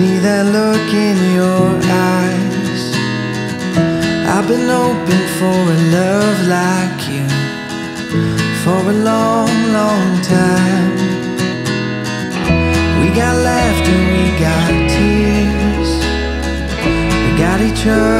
see that look in your eyes. I've been hoping for a love like you For a long, long time. We got laughter, we got tears We got each other.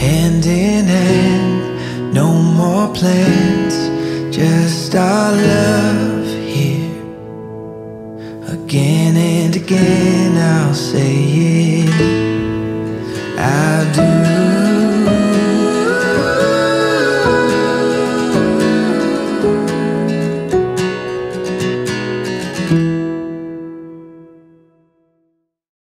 Hand in hand, no more plans, just our love here. Again and again, I'll say it. I do.